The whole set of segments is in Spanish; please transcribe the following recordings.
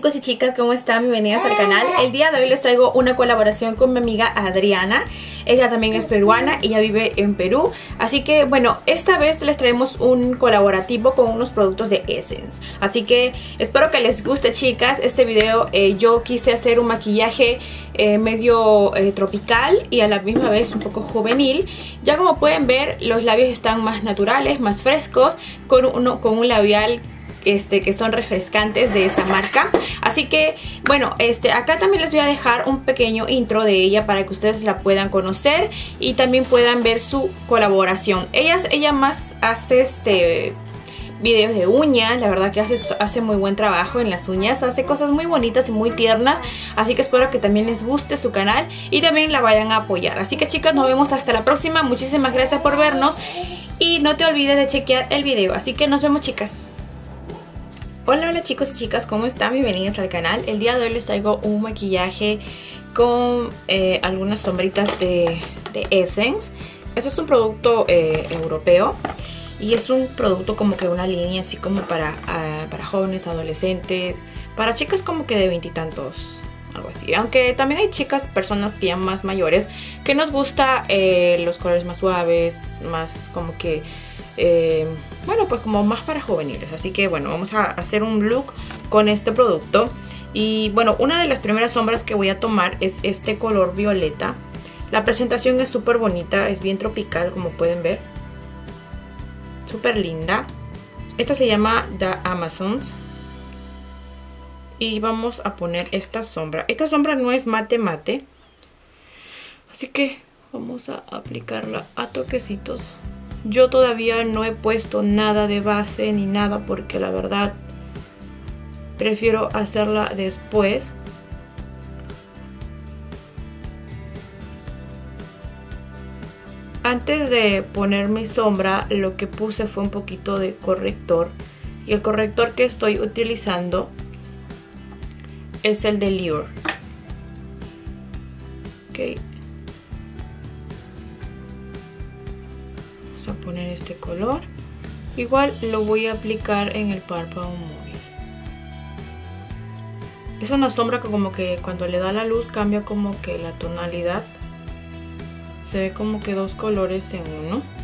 Chicos y chicas, ¿cómo están? Bienvenidas al canal. El día de hoy les traigo una colaboración con mi amiga Adriana. Ella también es peruana, ella vive en Perú. Así que, bueno, esta vez les traemos un colaborativo con unos productos de Essence. Así que espero que les guste, chicas. Este video eh, yo quise hacer un maquillaje eh, medio eh, tropical y a la misma vez un poco juvenil. Ya como pueden ver, los labios están más naturales, más frescos, con, uno, con un labial este, que son refrescantes de esa marca. Así que, bueno, este, acá también les voy a dejar un pequeño intro de ella para que ustedes la puedan conocer y también puedan ver su colaboración. Ella, ella más hace este videos de uñas, la verdad que hace, hace muy buen trabajo en las uñas, hace cosas muy bonitas y muy tiernas, así que espero que también les guste su canal y también la vayan a apoyar. Así que chicas, nos vemos hasta la próxima, muchísimas gracias por vernos y no te olvides de chequear el video, así que nos vemos chicas. Hola, hola chicos y chicas, ¿cómo están? Bienvenidos al canal. El día de hoy les traigo un maquillaje con eh, algunas sombritas de, Essence. Este es un producto eh, europeo y es un producto como que una línea así como para, ah, para jóvenes, adolescentes, para chicas como que de veintitantos, algo así. Aunque también hay chicas, personas que ya más mayores, que nos gusta eh, los colores más suaves, más como que bueno, pues como más para juveniles. Así que bueno, vamos a hacer un look con este producto. Y bueno, una de las primeras sombras que voy a tomar es este color violeta. La presentación es súper bonita, es bien tropical como pueden ver. Súper linda. Esta se llama The Amazons. Y vamos a poner esta sombra. Esta sombra no es mate mate. Así que vamos a aplicarla a toquecitos. Yo todavía no he puesto nada de base ni nada porque la verdad prefiero hacerla después. Antes de poner mi sombra lo que puse fue un poquito de corrector y el corrector que estoy utilizando es el de Lure. Okay. Poner este color. Igual lo voy a aplicar en el párpado móvil. Es una sombra que como que cuando le da la luz cambia como que la tonalidad. Se ve como que dos colores en uno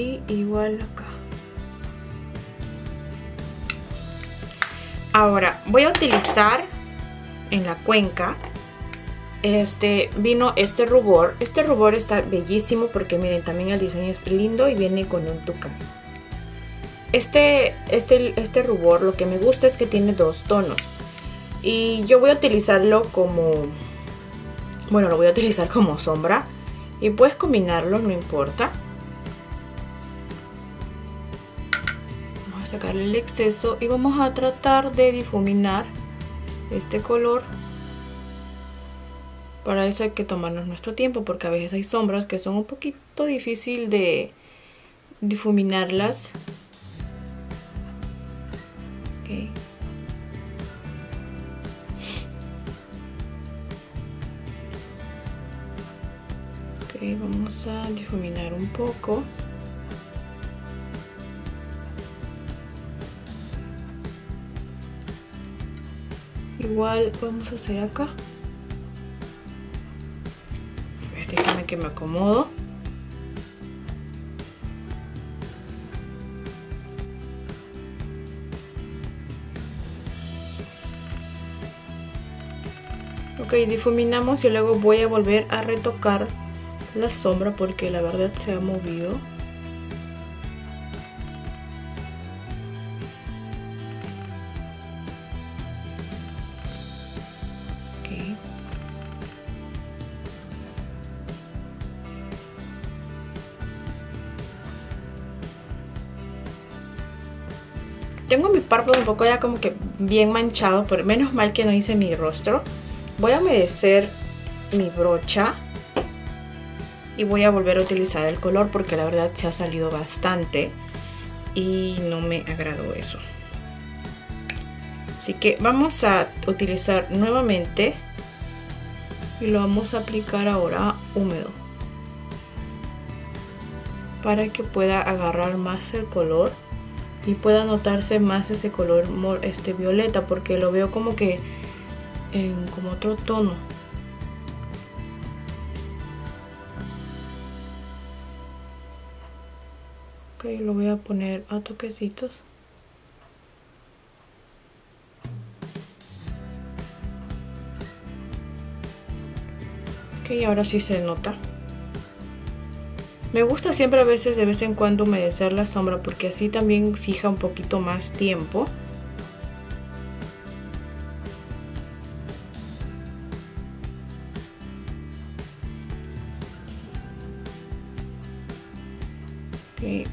igual acá. Ahora voy a utilizar en la cuenca este vino este rubor. Este rubor está bellísimo porque miren también el diseño es lindo y viene con un tucán. Este, este, este rubor lo que me gusta es que tiene dos tonos. Y yo voy a utilizarlo como bueno lo voy a utilizar como sombra y puedes combinarlo no importa sacarle el exceso y vamos a tratar de difuminar este color. Para eso hay que tomarnos nuestro tiempo porque a veces hay sombras que son un poquito difícil de difuminarlas. Okay. ok vamos a difuminar un poco igual vamos a hacer acá. Déjame que me acomodo. Ok difuminamos y luego voy a volver a retocar la sombra porque la verdad se ha movido Tengo mi párpado un poco ya como que bien manchado, pero menos mal que no hice mi rostro. Voy a humedecer mi brocha y voy a volver a utilizar el color porque la verdad se ha salido bastante y no me agradó eso. Así que vamos a utilizar nuevamente y lo vamos a aplicar ahora húmedo para que pueda agarrar más el color y pueda notarse más ese color este violeta porque lo veo como que en como otro tono. Ok lo voy a poner a toquecitos. Ok ahora sí se nota me gusta siempre a veces de vez en cuando humedecer la sombra porque así también fija un poquito más tiempo. Okay.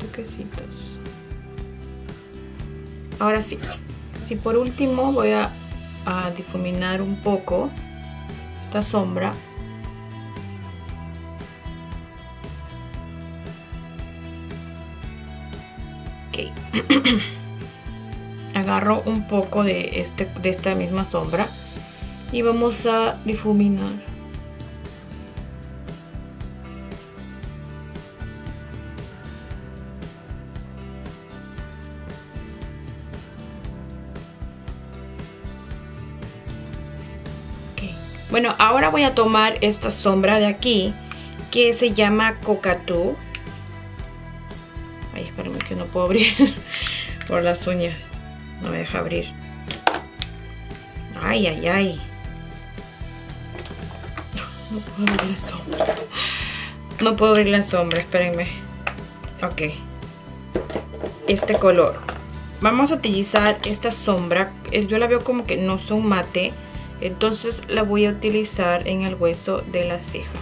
toquecitos. Ahora sí, si por último voy a, a difuminar un poco esta sombra okay. agarro un poco de, este, de esta misma sombra y vamos a difuminar Bueno, ahora voy a tomar esta sombra de aquí que se llama Cocatú. Ay, espérame que no puedo abrir por las uñas. No me deja abrir. Ay, ay, ay. No, puedo abrir la sombra. No puedo abrir la sombra, espérenme. Ok. Este color. Vamos a utilizar esta sombra. Eh, yo la veo como que no son mate entonces la voy a utilizar en el hueso de la ceja.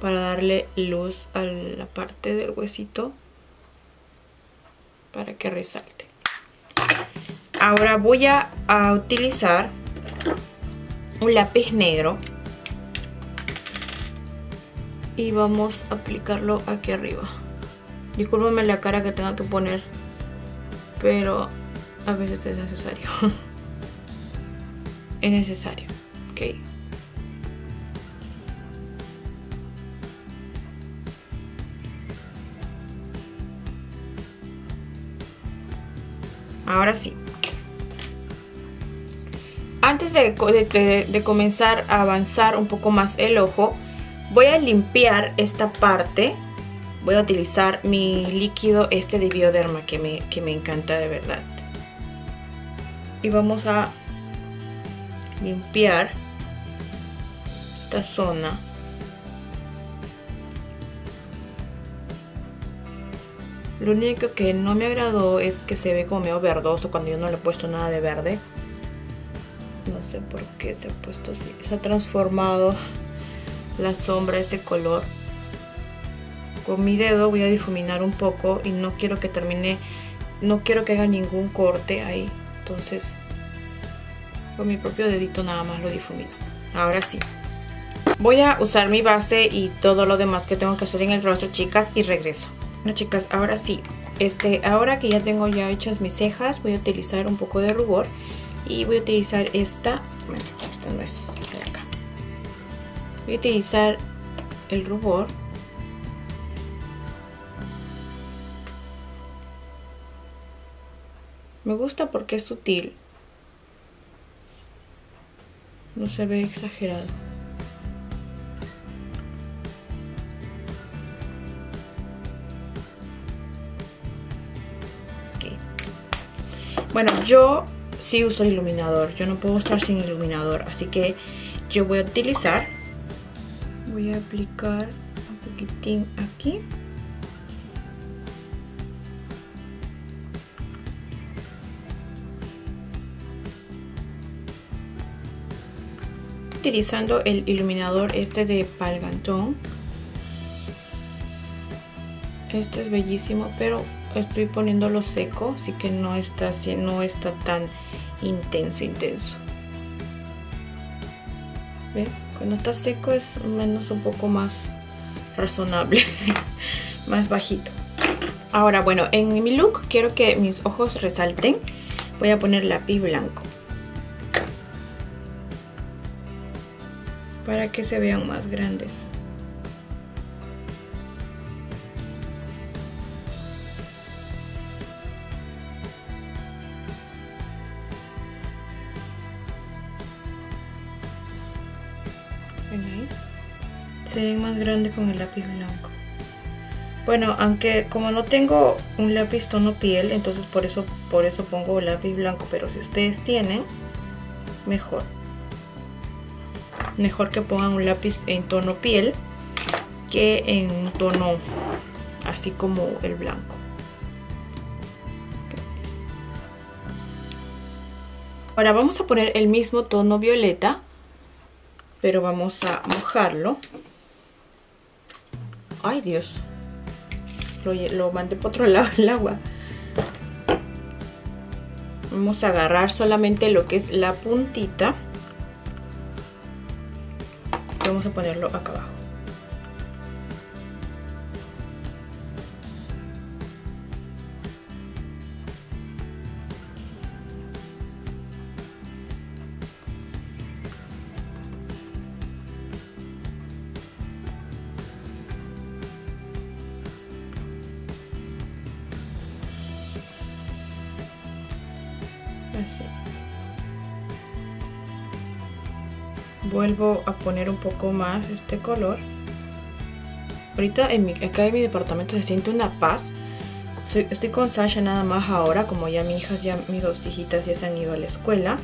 Para darle luz a la parte del huesito. Para que resalte. Ahora voy a, utilizar un lápiz negro. Y vamos a aplicarlo aquí arriba. Discúlpame la cara que tenga que poner pero a veces es necesario es necesario. ¿ok? Ahora sí. Antes de, de, comenzar a avanzar un poco más el ojo, voy a limpiar esta parte. Voy a utilizar mi líquido este de bioderma que me, que me encanta de verdad. Y vamos a limpiar esta zona. Lo único que no me agradó es que se ve como medio verdoso cuando yo no le he puesto nada de verde. No sé por qué se ha puesto así. Se ha transformado la sombra ese color. Con mi dedo voy a difuminar un poco y no quiero que termine no quiero que haga ningún corte ahí. Entonces con mi propio dedito nada más lo difumino. Ahora sí. Voy a usar mi base y todo lo demás que tengo que hacer en el rostro, chicas, y regreso. Bueno, chicas, ahora sí. Este, ahora que ya tengo ya hechas mis cejas, voy a utilizar un poco de rubor. Y voy a utilizar esta. Bueno, esta no es de acá. Voy a utilizar el rubor. Me gusta porque es sutil. No se ve exagerado. Bueno, yo sí uso iluminador. Yo no puedo estar sin iluminador. Así que yo voy a utilizar. Voy a aplicar un poquitín aquí. Utilizando el iluminador este de Palgantón. Este es bellísimo, pero estoy poniéndolo seco, así que no está, no está tan intenso, intenso. Cuando está seco es menos un poco más razonable, más bajito. Ahora, bueno, en mi look quiero que mis ojos resalten. Voy a poner lápiz blanco. Para que se vean más grandes. Se ven más grandes con el lápiz blanco. Bueno, aunque como no tengo un lápiz tono piel, entonces por eso, por eso pongo lápiz blanco. Pero si ustedes tienen, mejor. Mejor que pongan un lápiz en tono piel que en un tono así como el blanco. Ahora vamos a poner el mismo tono violeta, pero vamos a mojarlo. Ay Dios, lo, mandé por otro lado el agua. Vamos a agarrar solamente lo que es la puntita. Vamos a ponerlo acá abajo. Vuelvo a poner un poco más este color. Ahorita en mi, acá en mi departamento se siente una paz. Estoy con Sasha nada más ahora como ya mis hijas ya mis dos hijitas ya se han ido a la escuela.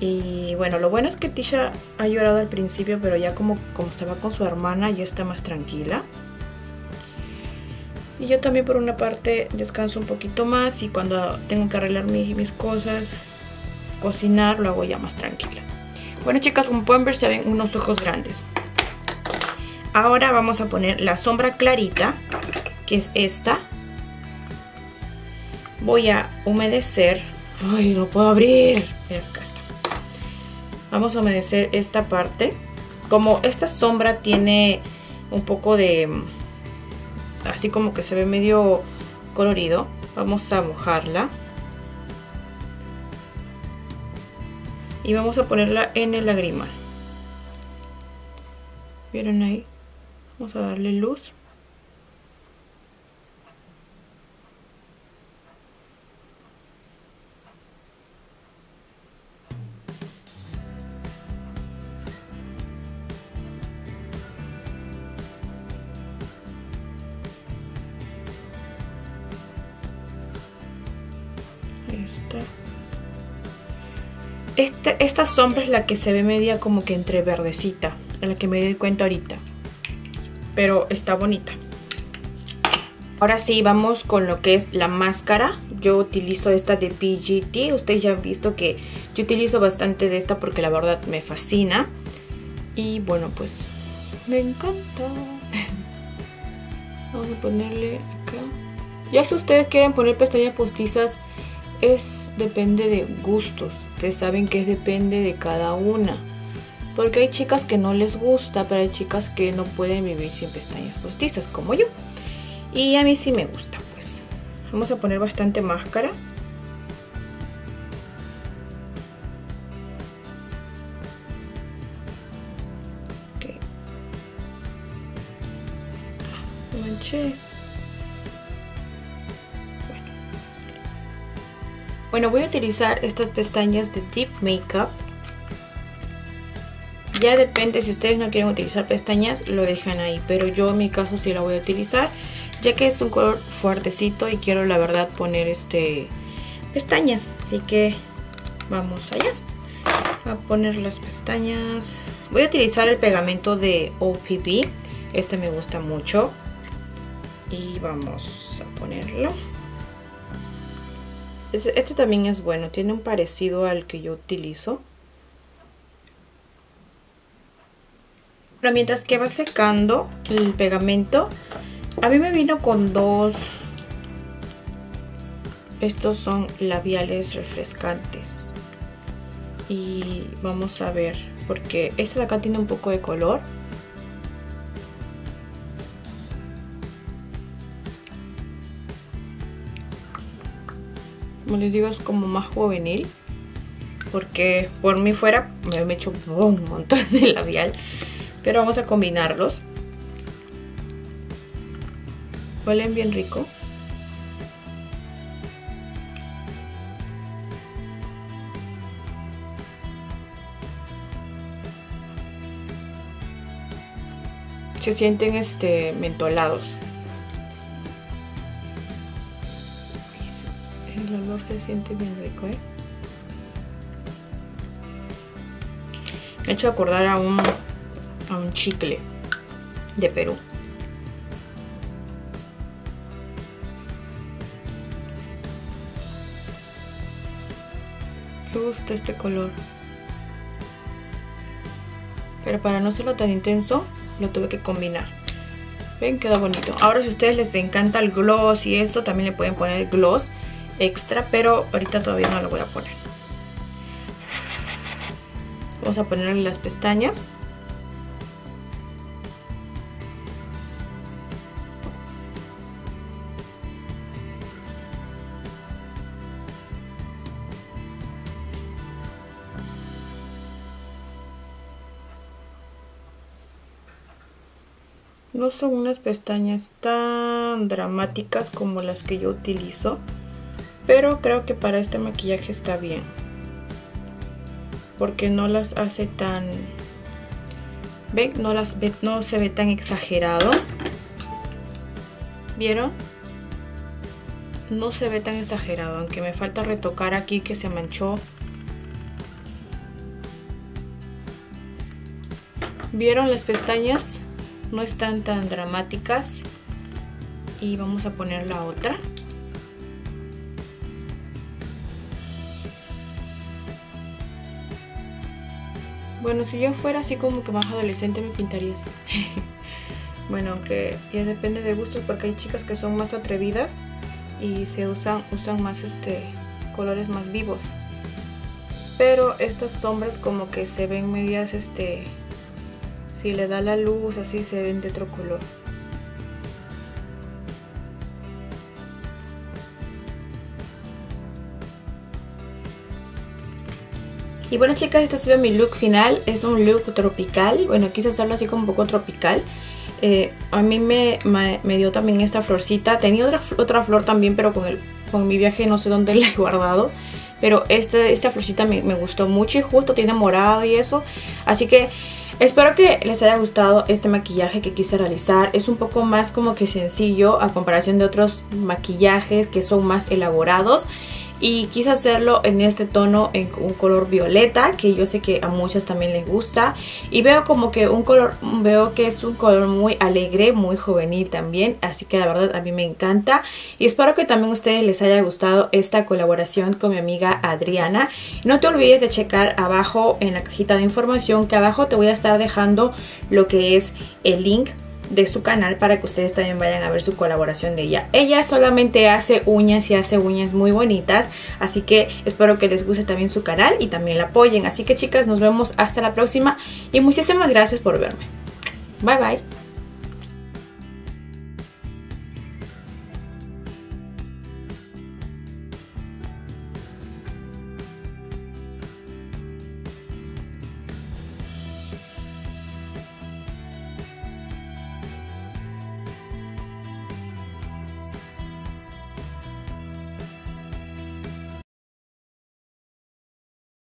Y bueno lo bueno es que Tisha ha llorado al principio pero ya como, como se va con su hermana ya está más tranquila. Y yo también por una parte descanso un poquito más y cuando tengo que arreglar mis, mis cosas cocinar lo hago ya más tranquila bueno chicas, pueden ver se ven unos ojos grandes. Ahora vamos a poner la sombra clarita, que es esta. Voy a humedecer. Ay, no puedo abrir. Acá está. Vamos a humedecer esta parte. Como esta sombra tiene un poco de... Así como que se ve medio colorido. Vamos a mojarla. Y vamos a ponerla en el lagrimal. ¿vieron ahí? vamos a darle luz Esta sombra es la que se ve media como que entre verdecita, en la que me doy cuenta ahorita. Pero está bonita. Ahora sí, vamos con lo que es la máscara. Yo utilizo esta de PGT. Ustedes ya han visto que yo utilizo bastante de esta porque la verdad me fascina. Y bueno, pues me encanta. Vamos a ponerle acá. Ya si ustedes quieren poner pestañas postizas, es depende de gustos. Ustedes saben que depende de cada una. Porque hay chicas que no les gusta, pero hay chicas que no pueden vivir sin pestañas postizas, como yo. Y a mí sí me gusta, pues. Vamos a poner bastante máscara. Ok. Manché. Bueno, voy a utilizar estas pestañas de Deep Makeup. Ya depende, si ustedes no quieren utilizar pestañas, lo dejan ahí. Pero yo en mi caso sí la voy a utilizar, ya que es un color fuertecito y quiero la verdad poner este pestañas. Así que vamos allá. A poner las pestañas. Voy a utilizar el pegamento de OPB. Este me gusta mucho. Y vamos a ponerlo. Este también es bueno, tiene un parecido al que yo utilizo. Mientras que va secando el pegamento, a mí me vino con dos... Estos son labiales refrescantes. Y vamos a ver, porque este de acá tiene un poco de color. Como les digo, es como más juvenil. Porque por mí fuera me he hecho un montón de labial. Pero vamos a combinarlos. Huelen bien rico. Se sienten este mentolados. El olor se siente bien rico, ¿eh? Me ha hecho acordar a un, a un chicle de Perú. Me gusta este color. Pero para no hacerlo tan intenso, lo tuve que combinar. Ven, queda bonito. Ahora si a ustedes les encanta el gloss y eso, también le pueden poner gloss extra, pero ahorita todavía no lo voy a poner. Vamos a ponerle las pestañas. No son unas pestañas tan dramáticas como las que yo utilizo. Pero creo que para este maquillaje está bien. Porque no las hace tan... ¿Ven? No, las ve, no se ve tan exagerado. ¿Vieron? No se ve tan exagerado. Aunque me falta retocar aquí que se manchó. ¿Vieron las pestañas? no están tan dramáticas y vamos a poner la otra bueno si yo fuera así como que más adolescente me pintaría así. Bueno aunque ya depende de gustos porque hay chicas que son más atrevidas y se usan usan más este colores más vivos. Pero estas sombras como que se ven medias este si le da la luz así se ven de otro color Y bueno chicas, este ha sido mi look final, es un look tropical, bueno quise hacerlo así como un poco tropical. Eh, A mí me, me, dio también esta florcita, tenía otra, otra flor también pero con, el, con mi viaje no sé dónde la he guardado. Pero este, esta florcita me, me gustó mucho y justo tiene morado y eso. Así que Espero que les haya gustado este maquillaje que quise realizar. Es un poco más como que sencillo a comparación de otros maquillajes que son más elaborados y quise hacerlo en este tono en un color violeta que yo sé que a muchas también les gusta. Y veo como que un color veo que es un color muy alegre muy juvenil también así que la verdad a mí me encanta. Y espero que también a ustedes les haya gustado esta colaboración con mi amiga Adriana. No te olvides de checar abajo en la cajita de información que abajo te voy a estar dejando lo que es el link de su canal para que ustedes también vayan a ver su colaboración de ella. Ella solamente hace uñas y hace uñas muy bonitas, así que espero que les guste también su canal y también la apoyen. Así que chicas, nos vemos hasta la próxima y muchísimas gracias por verme. Bye bye.